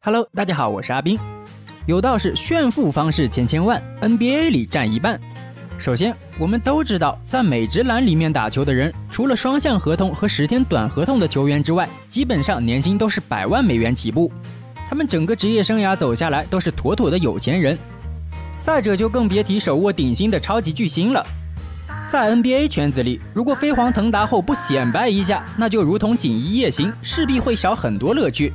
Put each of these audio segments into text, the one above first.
Hello，大家好，我是阿斌。有道是炫富方式千千万，NBA 里占一半。首先，我们都知道，在美职篮里面打球的人，除了双向合同和十天短合同的球员之外，基本上年薪都是百万美元起步。他们整个职业生涯走下来，都是妥妥的有钱人。再者，就更别提手握顶薪的超级巨星了。在 NBA 圈子里，如果飞黄腾达后不显摆一下，那就如同锦衣夜行，势必会少很多乐趣。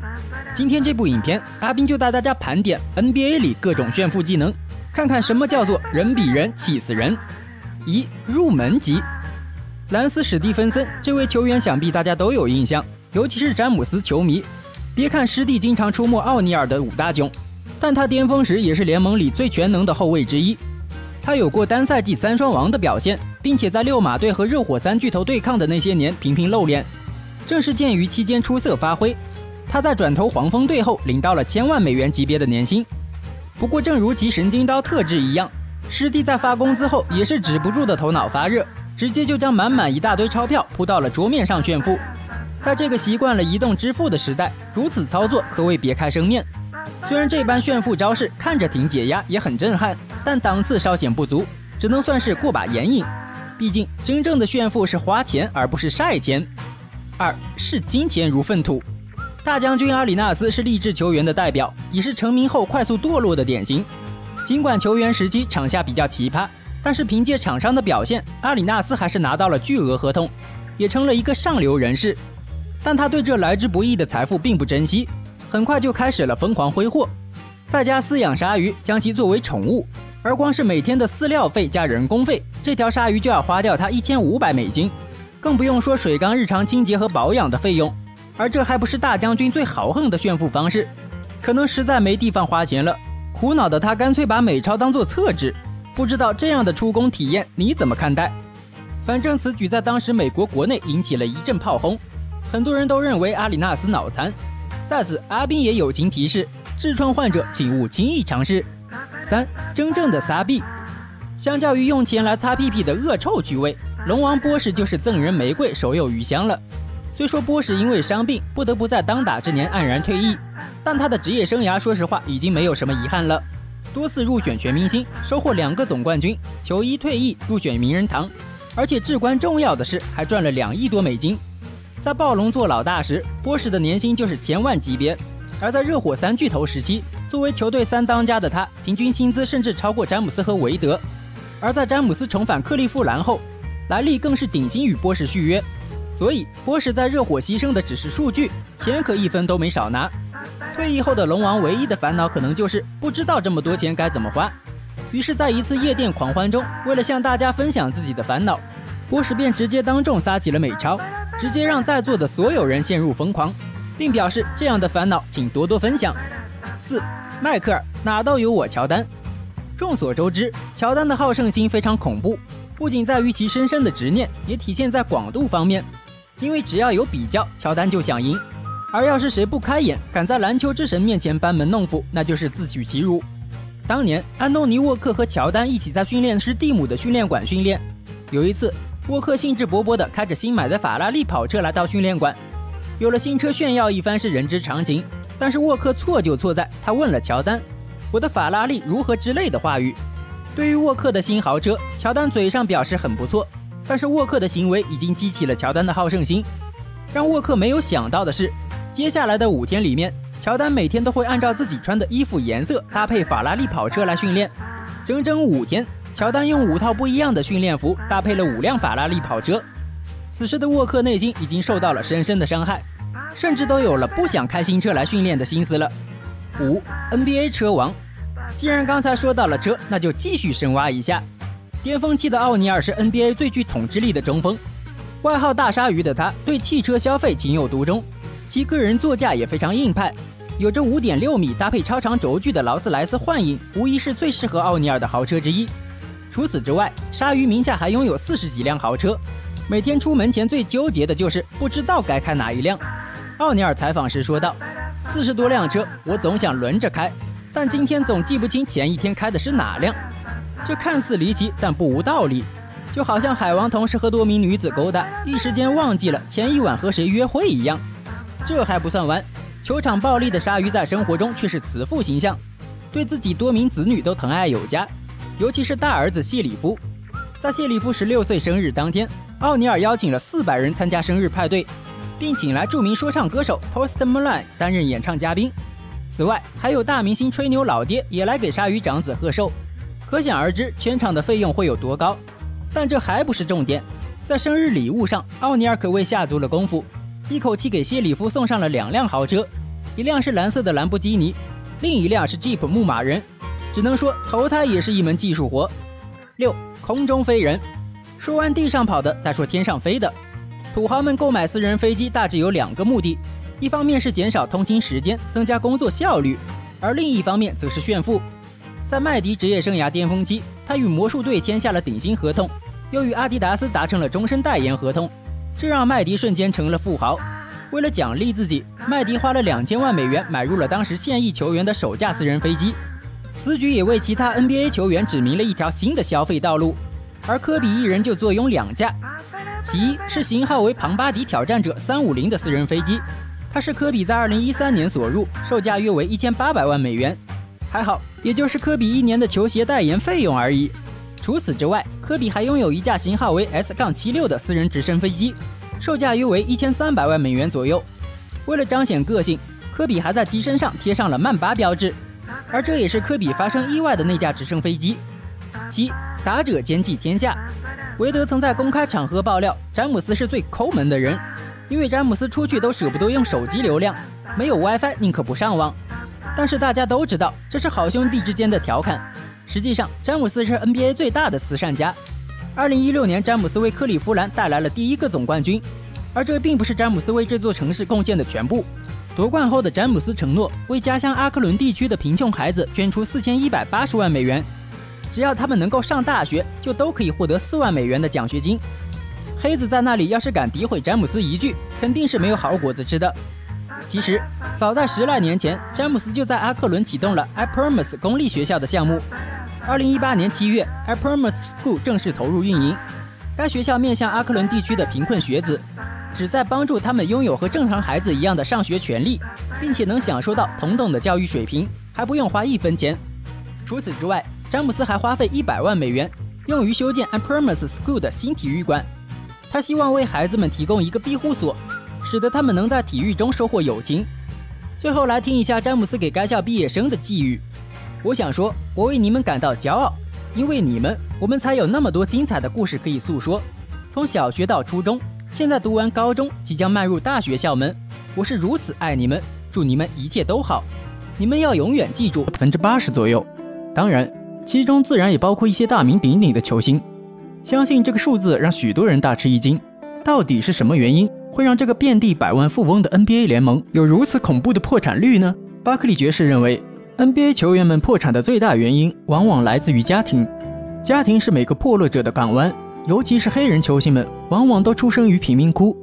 今天这部影片，阿斌就带大家盘点 NBA 里各种炫富技能。看看什么叫做人比人气死人。一入门级，兰斯史蒂芬森这位球员想必大家都有印象，尤其是詹姆斯球迷。别看师弟经常出没奥尼尔的五大囧，但他巅峰时也是联盟里最全能的后卫之一。他有过单赛季三双王的表现，并且在六马队和热火三巨头对抗的那些年频频露脸。正是鉴于期间出色发挥，他在转投黄蜂队后领到了千万美元级别的年薪。不过，正如其神经刀特质一样，师弟在发工资后也是止不住的头脑发热，直接就将满满一大堆钞票铺到了桌面上炫富。在这个习惯了移动支付的时代，如此操作可谓别开生面。虽然这般炫富招式看着挺解压，也很震撼，但档次稍显不足，只能算是过把眼瘾。毕竟，真正的炫富是花钱，而不是晒钱。二视金钱如粪土。大将军阿里纳斯是励志球员的代表，也是成名后快速堕落的典型。尽管球员时期场下比较奇葩，但是凭借场上的表现，阿里纳斯还是拿到了巨额合同，也成了一个上流人士。但他对这来之不易的财富并不珍惜，很快就开始了疯狂挥霍，在家饲养鲨鱼，将其作为宠物，而光是每天的饲料费加人工费，这条鲨鱼就要花掉他一千五百美金，更不用说水缸日常清洁和保养的费用。而这还不是大将军最豪横的炫富方式，可能实在没地方花钱了，苦恼的他干脆把美钞当做厕纸。不知道这样的出工体验你怎么看待？反正此举在当时美国国内引起了一阵炮轰，很多人都认为阿里纳斯脑残。在此，阿斌也友情提示：痔疮患者请勿轻易尝试。三，真正的撒币，相较于用钱来擦屁屁的恶臭趣味，龙王波什就是赠人玫瑰手有余香了。虽说波什因为伤病不得不在当打之年黯然退役，但他的职业生涯说实话已经没有什么遗憾了。多次入选全明星，收获两个总冠军，球衣退役入选名人堂，而且至关重要的是还赚了两亿多美金。在暴龙做老大时，波什的年薪就是千万级别；而在热火三巨头时期，作为球队三当家的他，平均薪资甚至超过詹姆斯和韦德。而在詹姆斯重返克利夫兰后，莱利更是顶薪与波什续约。所以，波什在热火牺牲的只是数据，钱可一分都没少拿。退役后的龙王唯一的烦恼可能就是不知道这么多钱该怎么花。于是，在一次夜店狂欢中，为了向大家分享自己的烦恼，波什便直接当众撒起了美钞，直接让在座的所有人陷入疯狂，并表示这样的烦恼请多多分享。四，迈克尔哪都有我乔丹。众所周知，乔丹的好胜心非常恐怖，不仅在于其深深的执念，也体现在广度方面。因为只要有比较，乔丹就想赢；而要是谁不开眼，敢在篮球之神面前班门弄斧，那就是自取其辱。当年，安东尼·沃克和乔丹一起在训练师蒂姆的训练馆训练。有一次，沃克兴致勃勃地开着新买的法拉利跑车来到训练馆，有了新车炫耀一番是人之常情。但是沃克错就错在他问了乔丹：“我的法拉利如何？”之类的话语。对于沃克的新豪车，乔丹嘴上表示很不错。但是沃克的行为已经激起了乔丹的好胜心。让沃克没有想到的是，接下来的五天里面，乔丹每天都会按照自己穿的衣服颜色搭配法拉利跑车来训练。整整五天，乔丹用五套不一样的训练服搭配了五辆法拉利跑车。此时的沃克内心已经受到了深深的伤害，甚至都有了不想开新车来训练的心思了。五 NBA 车王，既然刚才说到了车，那就继续深挖一下。巅峰期的奥尼尔是 NBA 最具统治力的中锋，外号“大鲨鱼”的他对汽车消费情有独钟，其个人座驾也非常硬派，有着5.6米搭配超长轴距的劳斯莱斯幻影，无疑是最适合奥尼尔的豪车之一。除此之外，鲨鱼名下还拥有四十几辆豪车，每天出门前最纠结的就是不知道该开哪一辆。奥尼尔采访时说道：“四十多辆车，我总想轮着开，但今天总记不清前一天开的是哪辆。”这看似离奇，但不无道理。就好像海王同时和多名女子勾搭，一时间忘记了前一晚和谁约会一样。这还不算完，球场暴力的鲨鱼在生活中却是慈父形象，对自己多名子女都疼爱有加，尤其是大儿子谢里夫。在谢里夫十六岁生日当天，奥尼尔邀请了四百人参加生日派对，并请来著名说唱歌手 Post Malone 担任演唱嘉宾。此外，还有大明星吹牛老爹也来给鲨鱼长子贺寿，可想而知全场的费用会有多高。但这还不是重点，在生日礼物上，奥尼尔可谓下足了功夫。一口气给谢里夫送上了两辆豪车，一辆是蓝色的兰博基尼，另一辆是 Jeep 牧马人。只能说投胎也是一门技术活。六空中飞人，说完地上跑的，再说天上飞的。土豪们购买私人飞机大致有两个目的，一方面是减少通勤时间，增加工作效率，而另一方面则是炫富。在麦迪职业生涯巅峰期，他与魔术队签下了顶薪合同，又与阿迪达斯达成了终身代言合同。这让麦迪瞬间成了富豪。为了奖励自己，麦迪花了两千万美元买入了当时现役球员的首架私人飞机。此举也为其他 NBA 球员指明了一条新的消费道路。而科比一人就坐拥两架，其一是型号为庞巴迪挑战者三五零的私人飞机，它是科比在二零一三年所入，售价约为一千八百万美元。还好，也就是科比一年的球鞋代言费用而已。除此之外，科比还拥有一架型号为 S 杠七六的私人直升飞机，售价约为一千三百万美元左右。为了彰显个性，科比还在机身上贴上了曼巴标志，而这也是科比发生意外的那架直升飞机。七打者兼济天下，韦德曾在公开场合爆料，詹姆斯是最抠门的人，因为詹姆斯出去都舍不得用手机流量，没有 WiFi 宁可不上网。但是大家都知道，这是好兄弟之间的调侃。实际上，詹姆斯是 NBA 最大的慈善家。2016年，詹姆斯为克利夫兰带来了第一个总冠军，而这并不是詹姆斯为这座城市贡献的全部。夺冠后的詹姆斯承诺为家乡阿克伦地区的贫穷孩子捐出4180万美元，只要他们能够上大学，就都可以获得4万美元的奖学金。黑子在那里要是敢诋毁詹姆斯一句，肯定是没有好果子吃的。其实，早在十来年前，詹姆斯就在阿克伦启动了 I Promise 公立学校的项目。二零一八年七月，Ipromise School 正式投入运营。该学校面向阿克伦地区的贫困学子，旨在帮助他们拥有和正常孩子一样的上学权利，并且能享受到同等的教育水平，还不用花一分钱。除此之外，詹姆斯还花费一百万美元，用于修建 Ipromise School 的新体育馆。他希望为孩子们提供一个庇护所，使得他们能在体育中收获友情。最后来听一下詹姆斯给该校毕业生的寄语。我想说，我为你们感到骄傲，因为你们，我们才有那么多精彩的故事可以诉说。从小学到初中，现在读完高中，即将迈入大学校门，我是如此爱你们，祝你们一切都好。你们要永远记住，百分之八十左右，当然，其中自然也包括一些大名鼎鼎的球星。相信这个数字让许多人大吃一惊。到底是什么原因会让这个遍地百万富翁的 NBA 联盟有如此恐怖的破产率呢？巴克利爵士认为。NBA 球员们破产的最大原因，往往来自于家庭。家庭是每个破落者的港湾，尤其是黑人球星们，往往都出生于贫民窟。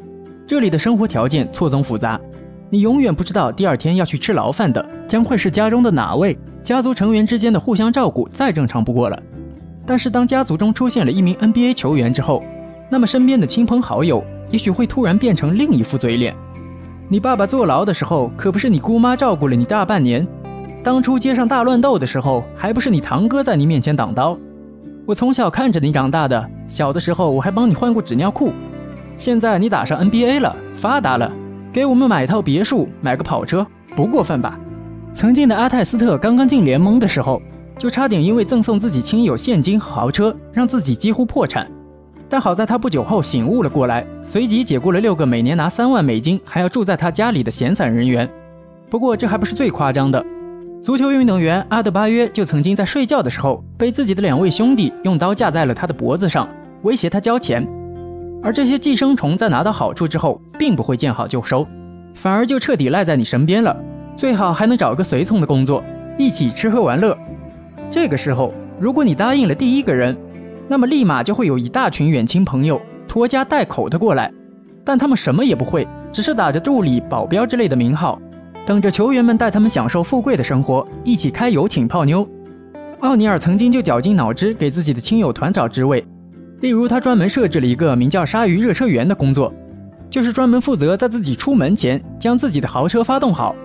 这里的生活条件错综复杂，你永远不知道第二天要去吃牢饭的将会是家中的哪位。家族成员之间的互相照顾再正常不过了。但是当家族中出现了一名 NBA 球员之后，那么身边的亲朋好友也许会突然变成另一副嘴脸。你爸爸坐牢的时候，可不是你姑妈照顾了你大半年。当初街上大乱斗的时候，还不是你堂哥在你面前挡刀？我从小看着你长大的，小的时候我还帮你换过纸尿裤。现在你打上 NBA 了，发达了，给我们买套别墅，买个跑车，不过分吧？曾经的阿泰斯特刚刚进联盟的时候，就差点因为赠送自己亲友现金和豪车，让自己几乎破产。但好在他不久后醒悟了过来，随即解雇了六个每年拿三万美金还要住在他家里的闲散人员。不过这还不是最夸张的。足球运动员阿德巴约就曾经在睡觉的时候被自己的两位兄弟用刀架在了他的脖子上，威胁他交钱。而这些寄生虫在拿到好处之后，并不会见好就收，反而就彻底赖在你身边了。最好还能找个随从的工作，一起吃喝玩乐。这个时候，如果你答应了第一个人，那么立马就会有一大群远亲朋友拖家带口的过来，但他们什么也不会，只是打着助理、保镖之类的名号。等着球员们带他们享受富贵的生活，一起开游艇泡妞。奥尼尔曾经就绞尽脑汁给自己的亲友团找职位，例如他专门设置了一个名叫“鲨鱼热车员”的工作，就是专门负责在自己出门前将自己的豪车发动好，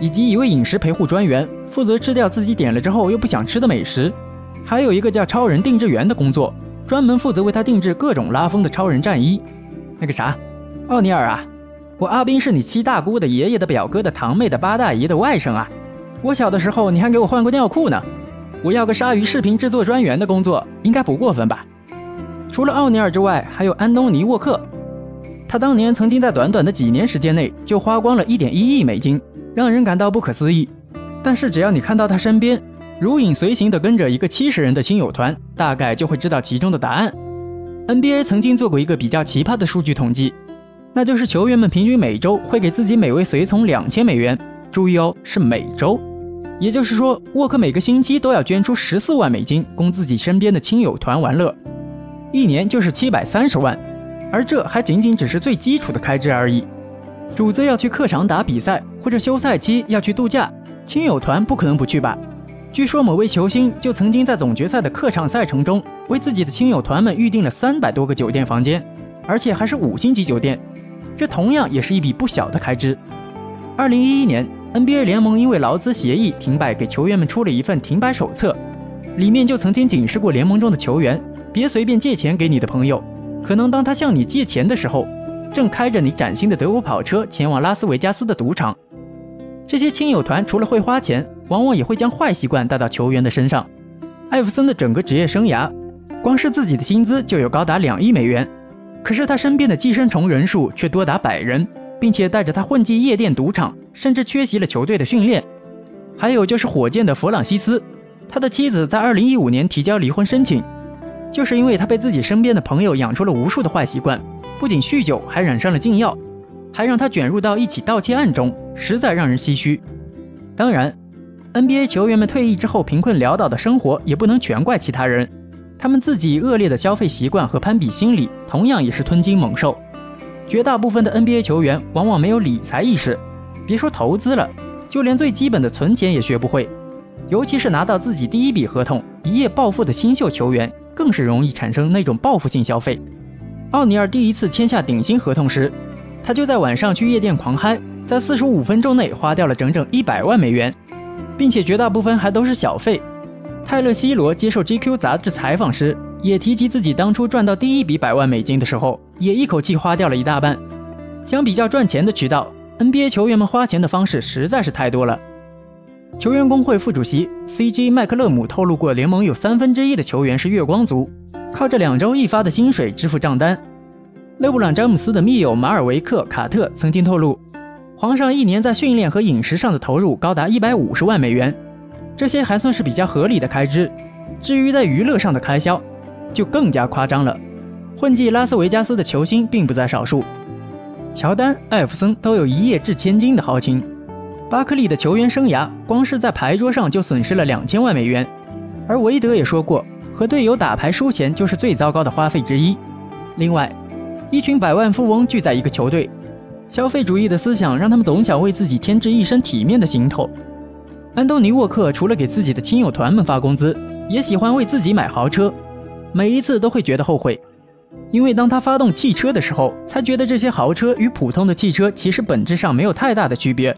以及一位饮食陪护专员，负责吃掉自己点了之后又不想吃的美食。还有一个叫超人定制员的工作，专门负责为他定制各种拉风的超人战衣。那个啥，奥尼尔啊，我阿斌是你七大姑的爷爷的表哥的堂妹的八大姨的外甥啊。我小的时候你还给我换过尿裤呢。我要个鲨鱼视频制作专员的工作，应该不过分吧？除了奥尼尔之外，还有安东尼沃克。他当年曾经在短短的几年时间内就花光了一点一亿美金，让人感到不可思议。但是只要你看到他身边如影随形地跟着一个七十人的亲友团，大概就会知道其中的答案。NBA 曾经做过一个比较奇葩的数据统计，那就是球员们平均每周会给自己每位随从两千美元。注意哦，是每周，也就是说，沃克每个星期都要捐出十四万美金供自己身边的亲友团玩乐，一年就是七百三十万。而这还仅仅只是最基础的开支而已。主子要去客场打比赛，或者休赛期要去度假，亲友团不可能不去吧？据说某位球星就曾经在总决赛的客场赛程中，为自己的亲友团们预订了三百多个酒店房间，而且还是五星级酒店。这同样也是一笔不小的开支。二零一一年，NBA 联盟因为劳资协议停摆，给球员们出了一份停摆手册，里面就曾经警示过联盟中的球员，别随便借钱给你的朋友。可能当他向你借钱的时候，正开着你崭新的德国跑车前往拉斯维加斯的赌场。这些亲友团除了会花钱，往往也会将坏习惯带到球员的身上。艾弗森的整个职业生涯，光是自己的薪资就有高达两亿美元，可是他身边的寄生虫人数却多达百人，并且带着他混迹夜店、赌场，甚至缺席了球队的训练。还有就是火箭的弗朗西斯，他的妻子在2015年提交离婚申请。就是因为他被自己身边的朋友养出了无数的坏习惯，不仅酗酒，还染上了禁药，还让他卷入到一起盗窃案中，实在让人唏嘘。当然，NBA 球员们退役之后贫困潦倒的生活也不能全怪其他人，他们自己恶劣的消费习惯和攀比心理，同样也是吞金猛兽。绝大部分的 NBA 球员往往没有理财意识，别说投资了，就连最基本的存钱也学不会。尤其是拿到自己第一笔合同，一夜暴富的新秀球员。更是容易产生那种报复性消费。奥尼尔第一次签下顶薪合同时，他就在晚上去夜店狂嗨，在四十五分钟内花掉了整整一百万美元，并且绝大部分还都是小费。泰勒·西罗接受 GQ 杂志采访时，也提及自己当初赚到第一笔百万美金的时候，也一口气花掉了一大半。相比较赚钱的渠道，NBA 球员们花钱的方式实在是太多了。球员工会副主席 C.J. 麦克勒姆透露过，联盟有三分之一的球员是月光族，靠着两周一发的薪水支付账单。勒布朗·詹姆斯的密友马尔维克·卡特曾经透露，皇上一年在训练和饮食上的投入高达一百五十万美元，这些还算是比较合理的开支。至于在娱乐上的开销，就更加夸张了。混迹拉斯维加斯的球星并不在少数，乔丹、艾弗森都有一夜掷千金的豪情。巴克利的球员生涯，光是在牌桌上就损失了两千万美元。而韦德也说过，和队友打牌输钱就是最糟糕的花费之一。另外，一群百万富翁聚在一个球队，消费主义的思想让他们总想为自己添置一身体面的行头。安东尼沃克除了给自己的亲友团们发工资，也喜欢为自己买豪车，每一次都会觉得后悔，因为当他发动汽车的时候，才觉得这些豪车与普通的汽车其实本质上没有太大的区别。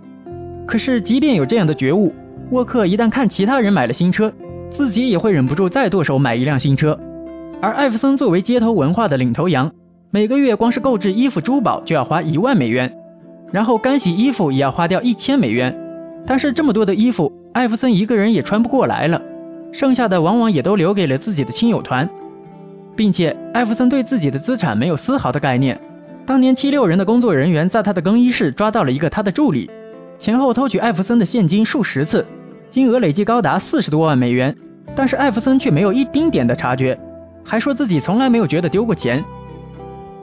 可是，即便有这样的觉悟，沃克一旦看其他人买了新车，自己也会忍不住再剁手买一辆新车。而艾弗森作为街头文化的领头羊，每个月光是购置衣服、珠宝就要花一万美元，然后干洗衣服也要花掉一千美元。但是这么多的衣服，艾弗森一个人也穿不过来了，剩下的往往也都留给了自己的亲友团，并且艾弗森对自己的资产没有丝毫的概念。当年七六人的工作人员在他的更衣室抓到了一个他的助理。前后偷取艾弗森的现金数十次，金额累计高达四十多万美元，但是艾弗森却没有一丁点的察觉，还说自己从来没有觉得丢过钱。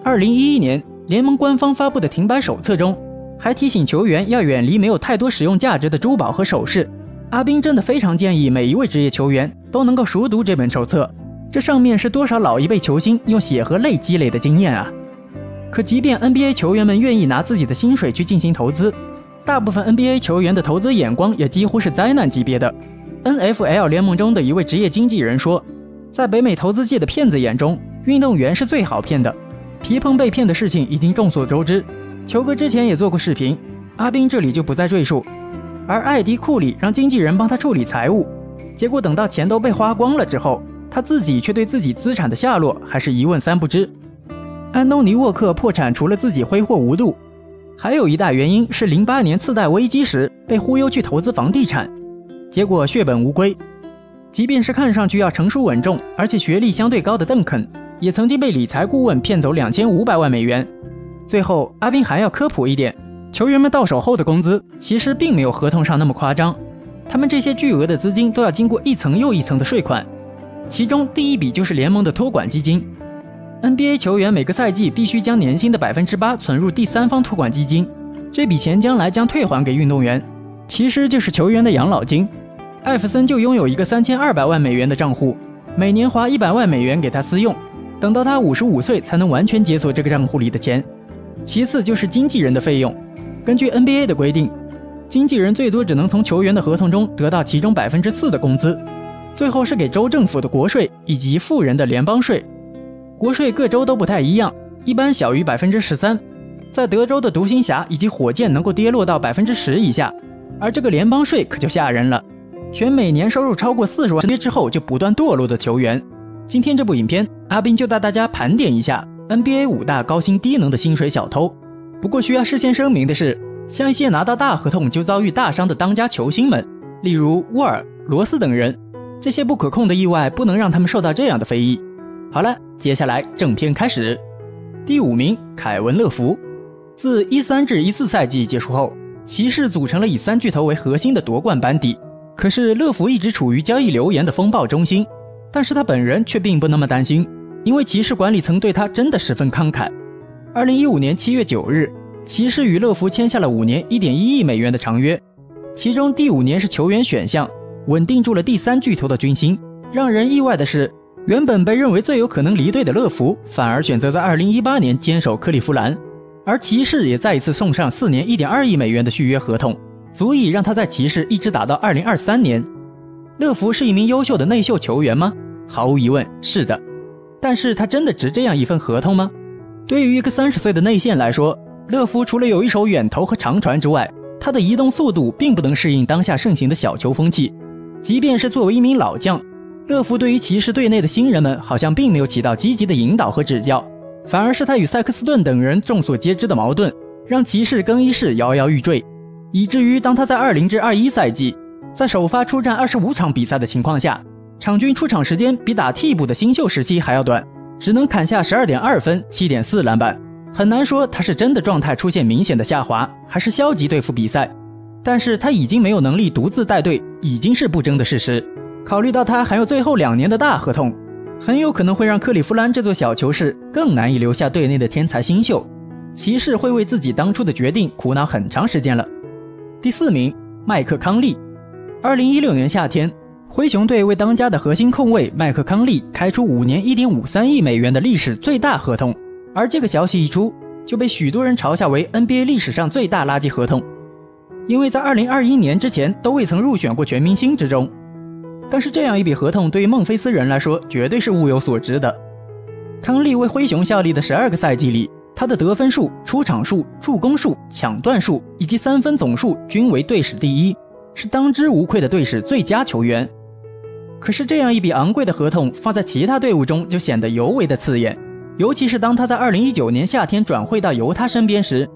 二零一一年，联盟官方发布的停摆手册中，还提醒球员要远离没有太多使用价值的珠宝和首饰。阿宾真的非常建议每一位职业球员都能够熟读这本手册，这上面是多少老一辈球星用血和泪积累的经验啊！可即便 NBA 球员们愿意拿自己的薪水去进行投资。大部分 NBA 球员的投资眼光也几乎是灾难级别的。NFL 联盟中的一位职业经纪人说，在北美投资界的骗子眼中，运动员是最好骗的。皮蓬被骗的事情已经众所周知，球哥之前也做过视频，阿宾这里就不再赘述。而艾迪·库里让经纪人帮他处理财务，结果等到钱都被花光了之后，他自己却对自己资产的下落还是一问三不知。安东尼·沃克破产，除了自己挥霍无度，还有一大原因是零八年次贷危机时被忽悠去投资房地产，结果血本无归。即便是看上去要成熟稳重，而且学历相对高的邓肯，也曾经被理财顾问骗走两千五百万美元。最后，阿斌还要科普一点：球员们到手后的工资其实并没有合同上那么夸张，他们这些巨额的资金都要经过一层又一层的税款，其中第一笔就是联盟的托管基金。NBA 球员每个赛季必须将年薪的百分之八存入第三方托管基金，这笔钱将来将退还给运动员，其实就是球员的养老金。艾弗森就拥有一个三千二百万美元的账户，每年花一百万美元给他私用，等到他五十五岁才能完全解锁这个账户里的钱。其次就是经纪人的费用，根据 NBA 的规定，经纪人最多只能从球员的合同中得到其中百分之四的工资，最后是给州政府的国税以及富人的联邦税。国税各州都不太一样，一般小于百分之十三，在德州的独行侠以及火箭能够跌落到百分之十以下，而这个联邦税可就吓人了，全每年收入超过四十万之后就不断堕落的球员。今天这部影片，阿斌就带大家盘点一下 NBA 五大高薪低能的薪水小偷。不过需要事先声明的是，像一些拿到大合同就遭遇大伤的当家球星们，例如沃尔、罗斯等人，这些不可控的意外不能让他们受到这样的非议。好了，接下来正片开始。第五名，凯文·乐福。自一三至一四赛季结束后，骑士组成了以三巨头为核心的夺冠班底。可是，乐福一直处于交易流言的风暴中心，但是他本人却并不那么担心，因为骑士管理层对他真的十分慷慨。二零一五年七月九日，骑士与乐福签下了五年一点一亿美元的长约，其中第五年是球员选项，稳定住了第三巨头的军心。让人意外的是。原本被认为最有可能离队的乐福，反而选择在2018年坚守克利夫兰，而骑士也再一次送上四年1.2亿美元的续约合同，足以让他在骑士一直打到2023年。乐福是一名优秀的内秀球员吗？毫无疑问是的，但是他真的值这样一份合同吗？对于一个三十岁的内线来说，乐福除了有一手远投和长传之外，他的移动速度并不能适应当下盛行的小球风气，即便是作为一名老将。乐福对于骑士队内的新人们好像并没有起到积极的引导和指教，反而是他与塞克斯顿等人众所皆知的矛盾，让骑士更衣室摇摇欲坠，以至于当他在二零至二一赛季在首发出战二十五场比赛的情况下，场均出场时间比打替补的新秀时期还要短，只能砍下十二点二分、七点四篮板，很难说他是真的状态出现明显的下滑，还是消极对付比赛。但是他已经没有能力独自带队，已经是不争的事实。考虑到他还有最后两年的大合同，很有可能会让克利夫兰这座小球市更难以留下队内的天才新秀。骑士会为自己当初的决定苦恼很长时间了。第四名，麦克康利。二零一六年夏天，灰熊队为当家的核心控卫麦克康利开出五年一点五三亿美元的历史最大合同，而这个消息一出，就被许多人嘲笑为 NBA 历史上最大垃圾合同，因为在二零二一年之前都未曾入选过全明星之中。但是这样一笔合同对于孟菲斯人来说绝对是物有所值的。康利为灰熊效力的十二个赛季里，他的得分数、出场数、助攻数、抢断数以及三分总数均为队史第一，是当之无愧的队史最佳球员。可是这样一笔昂贵的合同放在其他队伍中就显得尤为的刺眼，尤其是当他在二零一九年夏天转会到犹他身边时，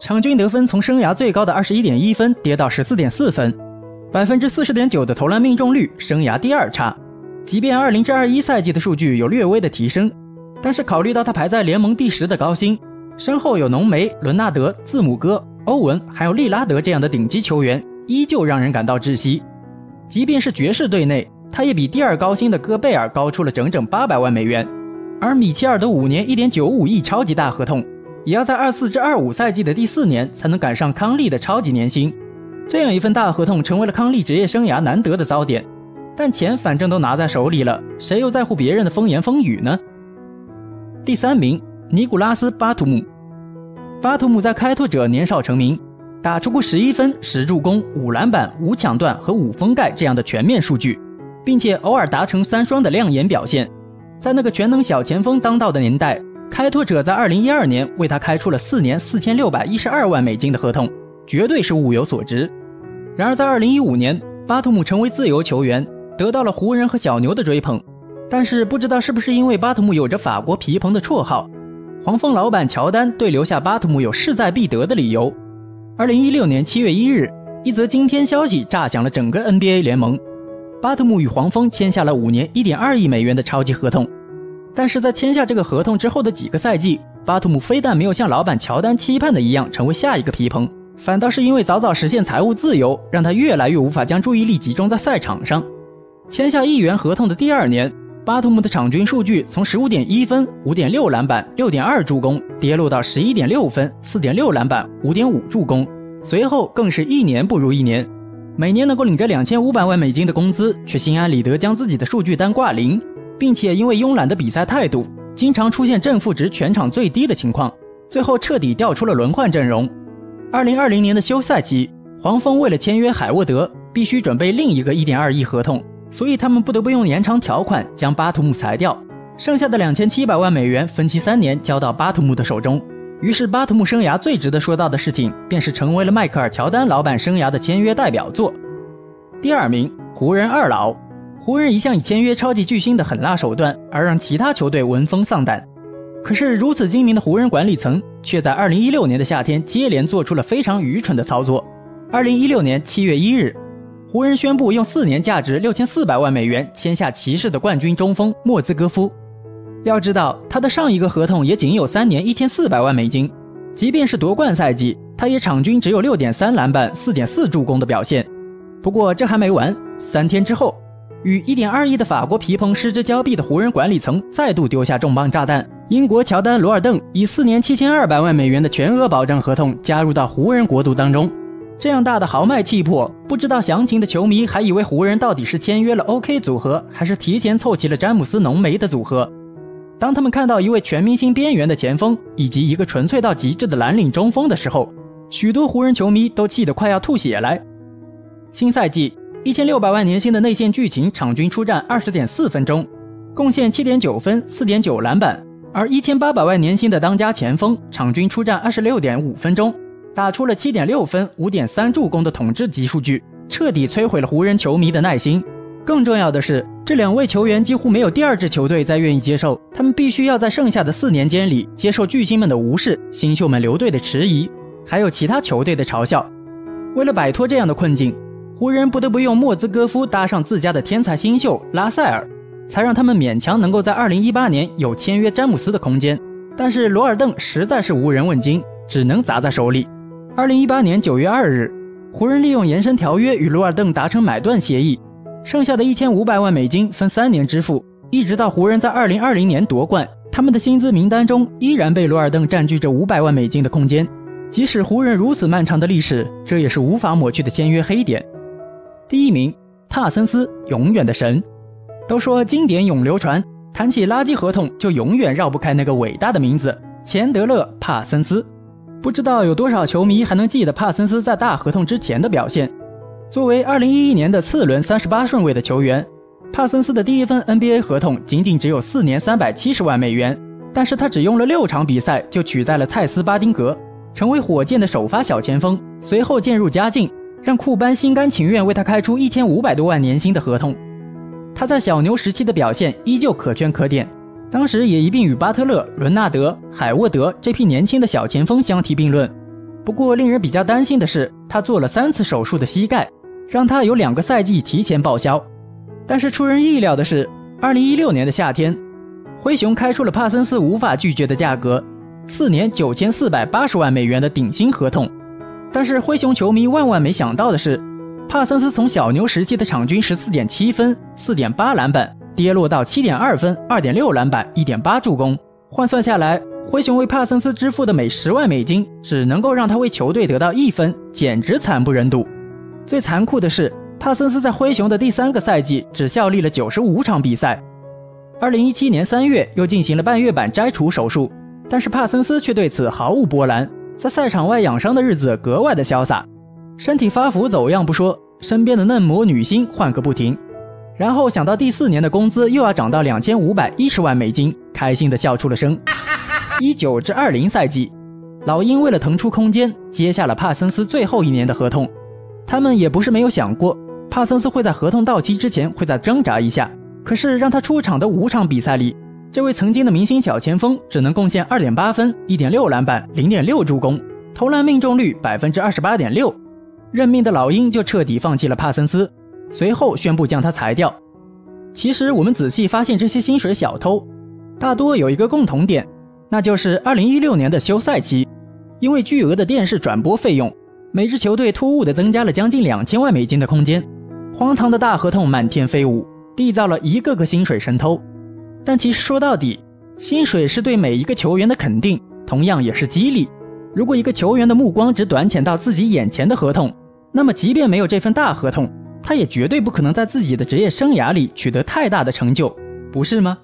场均得分从生涯最高的二十一点一分跌到十四点四分。百分之四十点九的投篮命中率，生涯第二差。即便二零至二一赛季的数据有略微的提升，但是考虑到他排在联盟第十的高薪，身后有浓眉、伦纳德、字母哥、欧文，还有利拉德这样的顶级球员，依旧让人感到窒息。即便是爵士队内，他也比第二高薪的戈贝尔高出了整整八百万美元。而米切尔的五年一点九五亿超级大合同，也要在二四至二五赛季的第四年才能赶上康利的超级年薪。这样一份大合同成为了康利职业生涯难得的糟点，但钱反正都拿在手里了，谁又在乎别人的风言风语呢？第三名，尼古拉斯·巴图姆。巴图姆在开拓者年少成名，打出过十一分、十助攻、五篮板、五抢断和五封盖这样的全面数据，并且偶尔达成三双的亮眼表现。在那个全能小前锋当道的年代，开拓者在二零一二年为他开出了四年四千六百一十二万美金的合同，绝对是物有所值。然而在2015年，巴图姆成为自由球员，得到了湖人和小牛的追捧。但是不知道是不是因为巴图姆有着法国皮蓬的绰号，黄蜂老板乔丹对留下巴图姆有势在必得的理由。2016年7月1日，一则惊天消息炸响了整个 NBA 联盟：巴图姆与黄蜂签下了五年1.2亿美元的超级合同。但是在签下这个合同之后的几个赛季，巴图姆非但没有像老板乔丹期盼的一样成为下一个皮蓬。反倒是因为早早实现财务自由，让他越来越无法将注意力集中在赛场上。签下亿元合同的第二年，巴图姆的场均数据从十五点一分、五点六篮板、六点二助攻跌落到十一点六分、四点六篮板、五点五助攻，随后更是一年不如一年。每年能够领着两千五百万美金的工资，却心安理得将自己的数据单挂零，并且因为慵懒的比赛态度，经常出现正负值全场最低的情况，最后彻底调出了轮换阵容。二零二零年的休赛期，黄蜂为了签约海沃德，必须准备另一个一点二亿合同，所以他们不得不用延长条款将巴图姆裁掉，剩下的两千七百万美元分期三年交到巴图姆的手中。于是，巴图姆生涯最值得说到的事情，便是成为了迈克尔乔丹老板生涯的签约代表作。第二名，湖人二老，湖人一向以签约超级巨星的狠辣手段而让其他球队闻风丧胆。可是如此精明的湖人管理层，却在二零一六年的夏天接连做出了非常愚蠢的操作。二零一六年七月一日，湖人宣布用四年价值六千四百万美元签下骑士的冠军中锋莫兹戈夫。要知道，他的上一个合同也仅有三年一千四百万美金，即便是夺冠赛季，他也场均只有六点三篮板、四点四助攻的表现。不过这还没完，三天之后，与一点二亿的法国皮蓬失之交臂的湖人管理层再度丢下重磅炸弹。英国乔丹·罗尔邓以四年七千二百万美元的全额保证合同加入到湖人国度当中，这样大的豪迈气魄，不知道详情的球迷还以为湖人到底是签约了 OK 组合，还是提前凑齐了詹姆斯浓眉的组合。当他们看到一位全明星边缘的前锋以及一个纯粹到极致的蓝领中锋的时候，许多湖人球迷都气得快要吐血来。新赛季一千六百万年薪的内线巨情场均出战二十点四分钟，贡献七点九分、四点九篮板。而一千八百万年薪的当家前锋，场均出战二十六点五分钟，打出了七点六分、五点三助攻的统治级数据，彻底摧毁了湖人球迷的耐心。更重要的是，这两位球员几乎没有第二支球队再愿意接受，他们必须要在剩下的四年间里接受巨星们的无视、新秀们留队的迟疑，还有其他球队的嘲笑。为了摆脱这样的困境，湖人不得不用莫兹戈夫搭上自家的天才新秀拉塞尔。才让他们勉强能够在二零一八年有签约詹姆斯的空间，但是罗尔邓实在是无人问津，只能砸在手里。二零一八年九月二日，湖人利用延伸条约与罗尔邓达成买断协议，剩下的一千五百万美金分三年支付，一直到湖人在二零二零年夺冠，他们的薪资名单中依然被罗尔邓占据着五百万美金的空间。即使湖人如此漫长的历史，这也是无法抹去的签约黑点。第一名，帕森斯，永远的神。都说经典永流传，谈起垃圾合同，就永远绕不开那个伟大的名字——钱德勒·帕森斯。不知道有多少球迷还能记得帕森斯在大合同之前的表现。作为2011年的次轮三十八顺位的球员，帕森斯的第一份 NBA 合同仅仅只有四年三百七十万美元，但是他只用了六场比赛就取代了蔡斯·巴丁格，成为火箭的首发小前锋，随后渐入佳境，让库班心甘情愿为他开出一千五百多万年薪的合同。他在小牛时期的表现依旧可圈可点，当时也一并与巴特勒、伦纳德、海沃德这批年轻的小前锋相提并论。不过，令人比较担心的是，他做了三次手术的膝盖，让他有两个赛季提前报销。但是出人意料的是，二零一六年的夏天，灰熊开出了帕森斯无法拒绝的价格，四年九千四百八十万美元的顶薪合同。但是灰熊球迷万万没想到的是。帕森斯从小牛时期的场均十四点七分、四点八篮板，跌落到七点二分、二点六篮板、一点八助攻。换算下来，灰熊为帕森斯支付的每十万美金，只能够让他为球队得到一分，简直惨不忍睹。最残酷的是，帕森斯在灰熊的第三个赛季只效力了九十五场比赛。二零一七年三月又进行了半月板摘除手术，但是帕森斯却对此毫无波澜，在赛场外养伤的日子格外的潇洒。身体发福走样不说，身边的嫩模女星换个不停，然后想到第四年的工资又要涨到两千五百一十万美金，开心的笑出了声。一九至二零赛季，老鹰为了腾出空间，接下了帕森斯最后一年的合同。他们也不是没有想过，帕森斯会在合同到期之前会再挣扎一下。可是让他出场的五场比赛里，这位曾经的明星小前锋只能贡献二点八分、一点六篮板、零点六助攻，投篮命中率百分之二十八点六。任命的老鹰就彻底放弃了帕森斯，随后宣布将他裁掉。其实我们仔细发现，这些薪水小偷大多有一个共同点，那就是二零一六年的休赛期，因为巨额的电视转播费用，每支球队突兀地增加了将近两千万美金的空间，荒唐的大合同满天飞舞，缔造了一个个薪水神偷。但其实说到底，薪水是对每一个球员的肯定，同样也是激励。如果一个球员的目光只短浅到自己眼前的合同，那么即便没有这份大合同，他也绝对不可能在自己的职业生涯里取得太大的成就，不是吗？